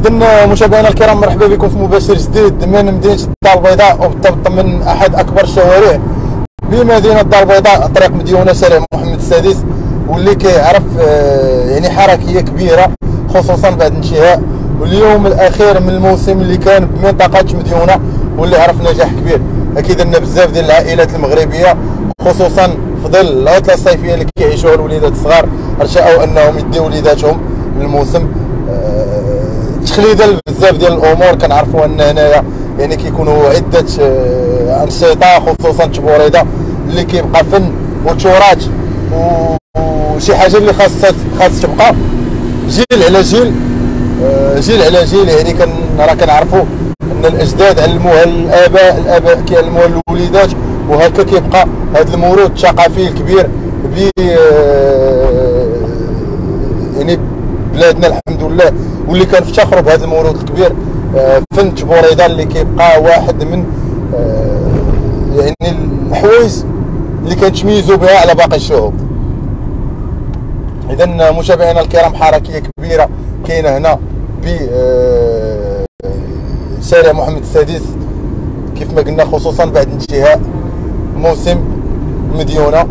اذا مشاهدينا الكرام مرحبا بكم في مباشر جديد من مدينة الدار البيضاء وبالضبط من أحد أكبر الشوارع بمدينة الدار البيضاء طريق مديونة شارع محمد السادس واللي كيعرف آه، يعني حركية كبيرة خصوصا بعد انتهاء واليوم الأخير من الموسم اللي كان بمنطقة مديونة واللي عرف نجاح كبير. أكيد أن بزاف ديال العائلات المغربية خصوصا في ظل العطلة الصيفية اللي كيعيشوها الوليدات الصغار رشاو أنهم يديو وليداتهم للموسم. آه، تخليدا بزاف ديال الأمور كنعرفوا ان هنايا يعني كيكونوا عدة آه، أنشطة خصوصا تبوريدة اللي كيبقى فن وتراث وشي حاجة اللي خاصها خاص تبقى. جيل على جيل آه، جيل على جيل يعني كان راه كنعرفوا أن الأجداد علموها الآباء الآباء كيعلموها الوليدات وهكا كيبقى هذا الموروث الثقافي الكبير ب آه، يعني بلادنا الحمد لله. واللي كنفتخروا بهذا الموروث الكبير آه، فن تبوريده اللي كيبقى واحد من آه، يعني الحوايج اللي كنتميزوا بها على باقي الشعوب. اذا متابعينا الكرام حركية كبيرة كاينة هنا ب آه، شارع محمد السادس. كيف ما قلنا خصوصا بعد انتهاء موسم مديونة.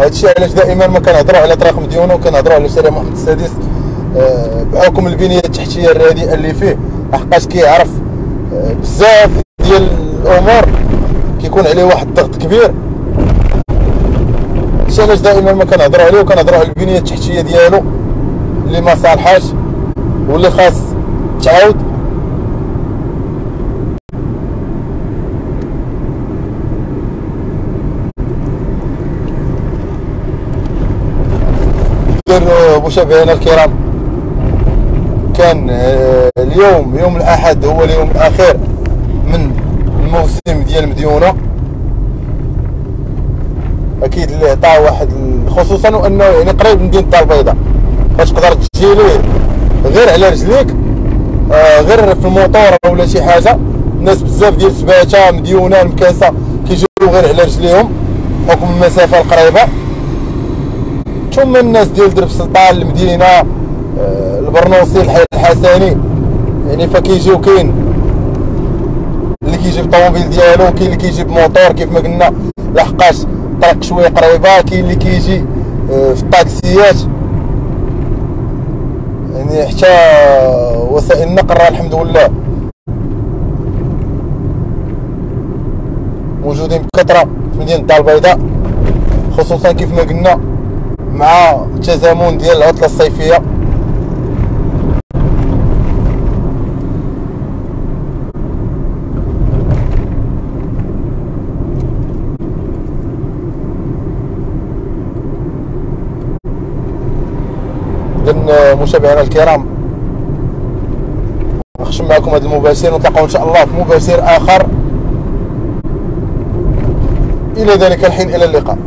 هذا الشيء علاش دائما ما كنهضروا على طريق مديونة وكنهضروا على شارع محمد السادس. آه، بحكم البنية التحتية الرديئه اللي فيه لحقاش كيعرف آه، بزاف ديال الأمور كيكون عليه واحد الضغط كبير. هادشي علاش دائما ما كنهضروا عليه وكنهضروا على البنية التحتية ديالو اللي ما صالحاش واللي خاص تعاود؟ إذن مشاهدينا الكرام. كان آه، اليوم يوم الأحد هو اليوم الأخير من الموسم ديال مديونة. أكيد اللي عطاه واحد خصوصا وانه يعني قريب من مدينه الدار البيضاء. فتقدر تجي ليه غير على رجليك آه غير في الموطور ولا شي حاجة. الناس بزاف ديال سباته مديونة المكاسة كيجيو غير على رجليهم بحكم المسافة القريبة. ثم الناس ديال درب سلطان المدينة آه، البرنوسي الحسني يعني فكيجيو كاين اللي كيجيب طوموبيل ديالو كاين اللي كيجيب موطور كيف ما قلنا لحقاش طريق شوية قريبة كاين اللي كيجي آه، في الطاكسيات. يعني حتى وسائل النقل راه الحمد لله موجودين بكثرة في مدينة الدار البيضاء خصوصا كيف ما قلنا مع التزامن ديال العطلة الصيفية. اذا متابعينا الكرام. نختم معكم هذا المباشر ونتلاقاو إن شاء الله في مباشر آخر. إلى ذلك الحين إلى اللقاء.